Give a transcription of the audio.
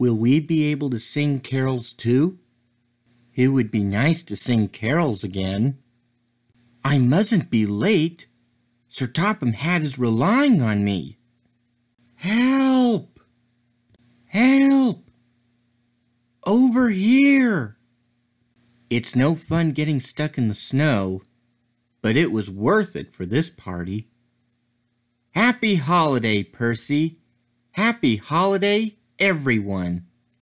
Will we be able to sing carols too? It would be nice to sing carols again. I mustn't be late. Sir Topham Hatt is relying on me. Help! Help! Over here! It's no fun getting stuck in the snow, but it was worth it for this party. Happy holiday, Percy! Happy holiday, everyone!